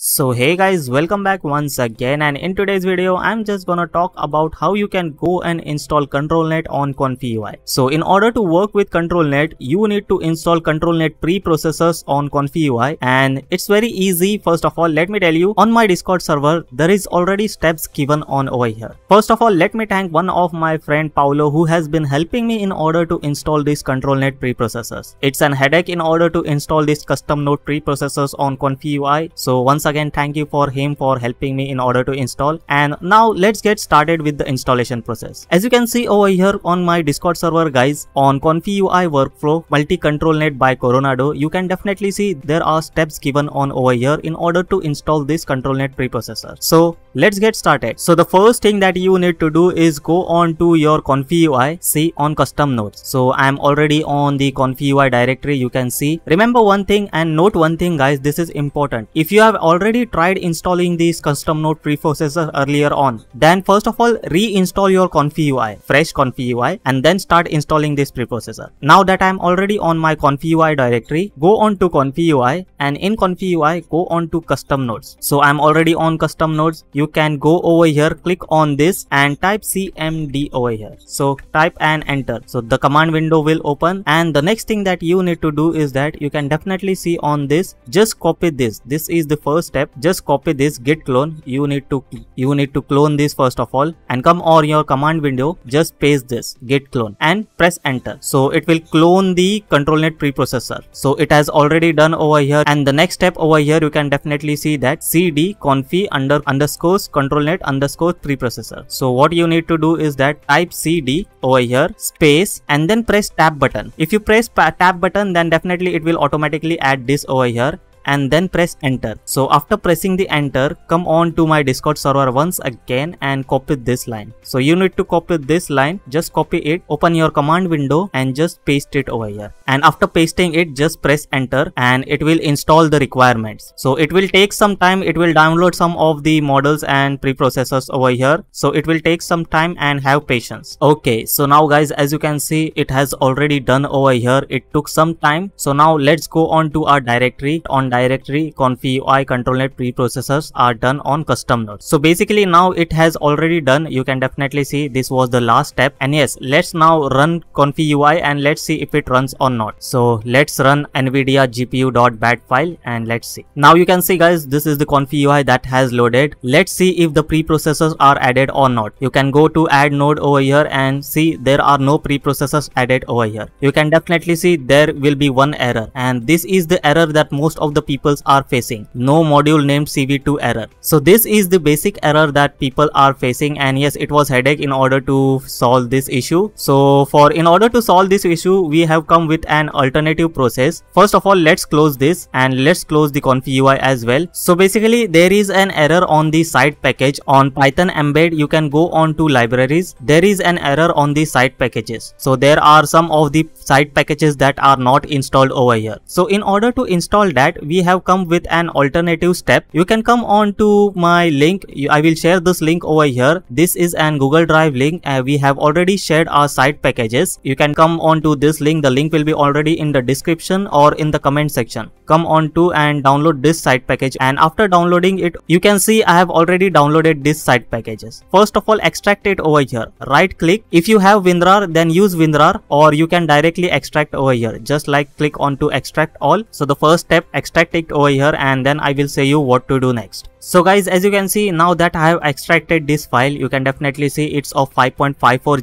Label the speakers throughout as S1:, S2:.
S1: So hey guys welcome back once again and in today's video I'm just gonna talk about how you can go and install ControlNet on ComfyUI. So in order to work with ControlNet you need to install ControlNet preprocessors on ComfyUI and it's very easy first of all let me tell you on my discord server there is already steps given on over here. First of all let me thank one of my friend Paulo who has been helping me in order to install these ControlNet preprocessors. It's an headache in order to install these custom node preprocessors on ComfyUI so once again thank you for him for helping me in order to install. And now let's get started with the installation process. As you can see over here on my discord server guys on ComfyUI workflow multi-control net by coronado you can definitely see there are steps given on over here in order to install this control net preprocessor. So let's get started. So the first thing that you need to do is go on to your ComfyUI see on custom nodes. So i'm already on the ComfyUI directory you can see. Remember one thing and note one thing guys this is important. If you have already already tried installing these custom node preprocessor earlier on, then first of all reinstall your ComfyUI, fresh ComfyUI and then start installing this preprocessor. Now that I am already on my ComfyUI directory, go on to ComfyUI and in ComfyUI go on to custom nodes. So I'm already on custom nodes. You can go over here, click on this and type cmd over here. So type and enter. So the command window will open and the next thing that you need to do is that you can definitely see on this, just copy this. This is the first step. Just copy this git clone. You need to you need to clone this first of all and come on your command window. Just paste this git clone and press enter. So it will clone the controlnet preprocessor. So it has already done over here and the next step over here you can definitely see that cd comfy under underscores controlnet underscore preprocessor. So what you need to do is that type cd over here space and then press tab button. If you press tab button then definitely it will automatically add this over here and then press enter. So after pressing the enter, come on to my discord server once again and copy this line. So you need to copy this line, just copy it, open your command window and just paste it over here. And after pasting it, just press enter and it will install the requirements. So it will take some time, it will download some of the models and preprocessors over here. So it will take some time and have patience. Okay, so now guys, as you can see, it has already done over here. It took some time. So now let's go on to our directory on directory ComfyUI controlnet preprocessors are done on custom node. So basically now it has already done. You can definitely see this was the last step. And yes, let's now run ComfyUI and let's see if it runs or not. So let's run nvidia gpu.bat file and let's see. Now you can see guys, this is the ComfyUI that has loaded. Let's see if the preprocessors are added or not. You can go to add node over here and see there are no preprocessors added over here. You can definitely see there will be one error and this is the error that most of the the peoples are facing. No module named CV2 error. So this is the basic error that people are facing and yes it was headache in order to solve this issue. So for in order to solve this issue we have come with an alternative process. First of all let's close this and let's close the ComfyUI as well. So basically there is an error on the site package on python embed you can go on to libraries. There is an error on the site packages. So there are some of the site packages that are not installed over here. So in order to install that we have come with an alternative step. You can come on to my link. I will share this link over here. This is an google drive link. Uh, we have already shared our site packages. You can come on to this link. The link will be already in the description or in the comment section. Come on to and download this site package. And after downloading it you can see i have already downloaded this site packages. First of all extract it over here. Right click. If you have winrar then use winrar or you can directly extract over here. Just like click on to extract all. So the first step extract extract over here and then I will say you what to do next. So guys as you can see now that I have extracted this file you can definitely see it's of 5.54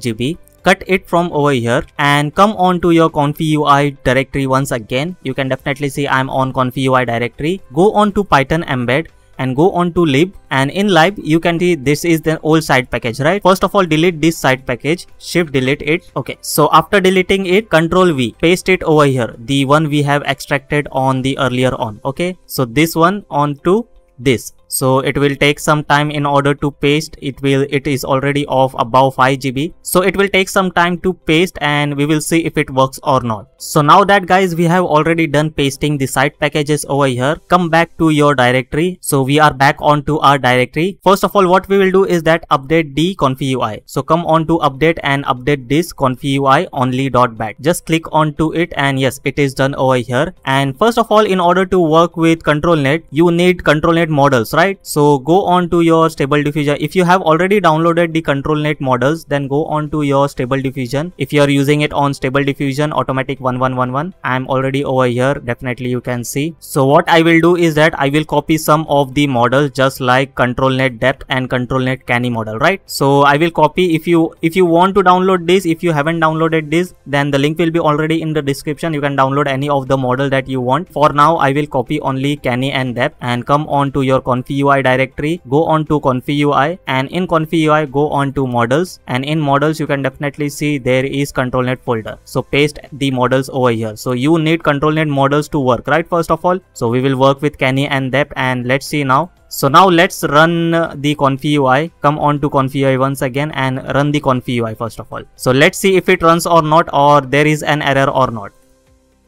S1: GB cut it from over here and come on to your Comfy directory once again. You can definitely see i'm on Comfy directory. Go on to python embed and go on to lib. And in lib you can see this is the old site package right? First of all delete this site package. Shift delete it. Okay. So after deleting it control v paste it over here. The one we have extracted on the earlier on. Okay. So this one on to this so it will take some time in order to paste. It will it is already of above 5 GB so it will take some time to paste and we will see if it works or not. So now that guys we have already done pasting the site packages over here come back to your directory. So we are back onto our directory. First of all what we will do is that update the ComfyUI so come on to update and update this config only.bat just click onto it and yes it is done over here. And first of all in order to work with controlnet you need control controlnet models right? So go on to your stable diffusion. If you have already downloaded the controlnet models then go on to your stable diffusion. If you are using it on stable diffusion automatic 1111 i am already over here. Definitely you can see. So what i will do is that i will copy some of the models just like controlnet depth and controlnet canny model right? So i will copy. If you if you want to download this if you haven't downloaded this then the link will be already in the description. You can download any of the model that you want. For now i will copy only canny and depth. And come on to your Comfy directory go on to ComfyUI and in ComfyUI go on to models and in models you can definitely see there is controlnet folder. So paste the models over here. So you need controlnet models to work right first of all? So we will work with canny and depth and let's see now. So now let's run the ComfyUI. come on to ComfyUI once again and run the ComfyUI first of all. So let's see if it runs or not or there is an error or not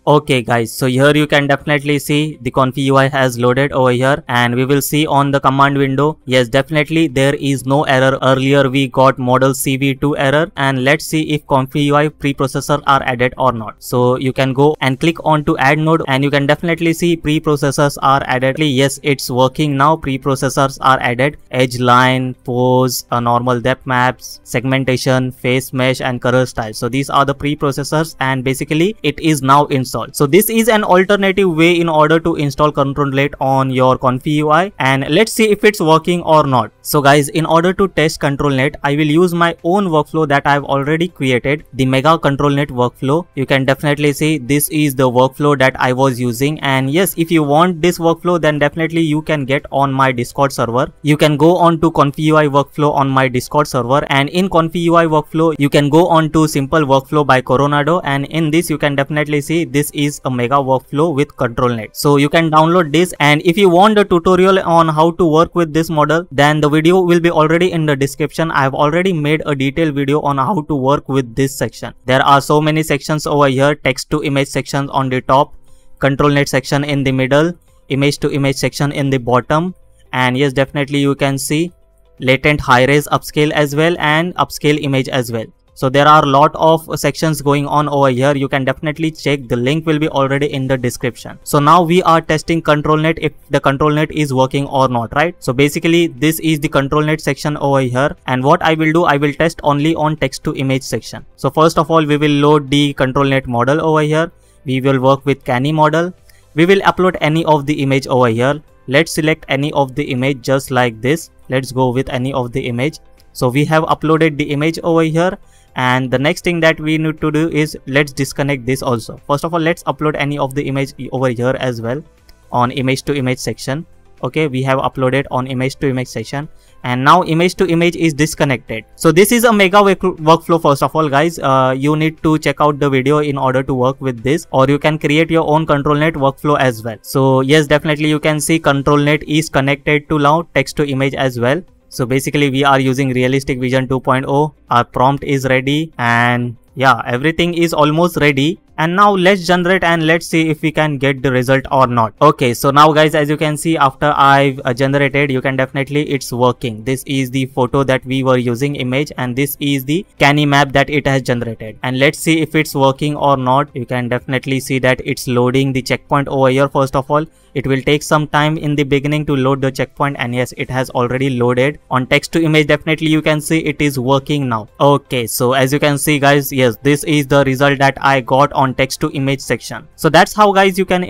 S1: Okay guys, so here you can definitely see the ComfyUI has loaded over here and we will see on the command window. Yes, definitely there is no error. Earlier we got model CV2 error and let's see if ComfyUI preprocessor are added or not. So you can go and click on to add node and you can definitely see preprocessors are added. Yes, it's working now. Preprocessors are added. Edge line, pose, a normal depth maps, segmentation, face mesh and color style. So these are the preprocessors and basically it is now installed installed. So this is an alternative way in order to install Controlnet on your ComfyUI and let's see if it's working or not. So guys, in order to test Controlnet, I will use my own workflow that I've already created, the Mega Controlnet workflow. You can definitely see this is the workflow that I was using. And yes, if you want this workflow then definitely you can get on my Discord server. You can go on to ComfyUI workflow on my Discord server. And in ComfyUI workflow, you can go on to simple workflow by Coronado. And in this you can definitely see this this is a mega workflow with controlnet so you can download this. And if you want a tutorial on how to work with this model then the video will be already in the description. I have already made a detailed video on how to work with this section. There are so many sections over here text to image sections on the top controlnet section in the middle image to image section in the bottom. And yes definitely you can see latent high res upscale as well and upscale image as well so there are a lot of sections going on over here. You can definitely check. The link will be already in the description. So now we are testing controlnet if the controlnet is working or not right? So basically this is the controlnet section over here. And what i will do i will test only on text to image section. So first of all we will load the controlnet model over here. We will work with canny model. We will upload any of the image over here. Let's select any of the image just like this. Let's go with any of the image. So we have uploaded the image over here and the next thing that we need to do is let's disconnect this also. First of all let's upload any of the image over here as well on image to image section. Okay we have uploaded on image to image section. And now image to image is disconnected. So this is a mega workflow first of all guys. Uh, you need to check out the video in order to work with this. Or you can create your own controlnet workflow as well. So yes definitely you can see controlnet is connected to now text to image as well so basically we are using realistic vision 2.0 our prompt is ready and yeah everything is almost ready and now let's generate and let's see if we can get the result or not. Okay so now guys as you can see after i've uh, generated you can definitely it's working. This is the photo that we were using image and this is the canny map that it has generated. And let's see if it's working or not. You can definitely see that it's loading the checkpoint over here first of all. It will take some time in the beginning to load the checkpoint and yes it has already loaded. On text to image definitely you can see it is working now. Okay so as you can see guys yes this is the result that i got on on text to image section. So that's how guys you can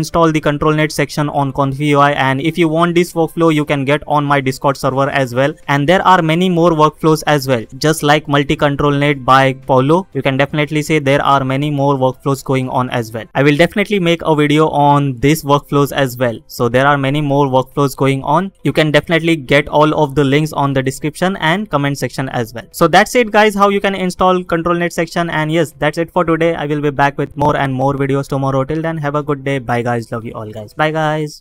S1: install the controlnet section on ComfyUI and if you want this workflow you can get on my discord server as well and there are many more workflows as well just like multi controlnet by Paulo you can definitely say there are many more workflows going on as well. I will definitely make a video on these workflows as well. So there are many more workflows going on. You can definitely get all of the links on the description and comment section as well. So that's it guys how you can install controlnet section and yes that's it for today. I will be back back with more and more videos tomorrow. Till then have a good day. Bye guys. Love you all guys. Bye guys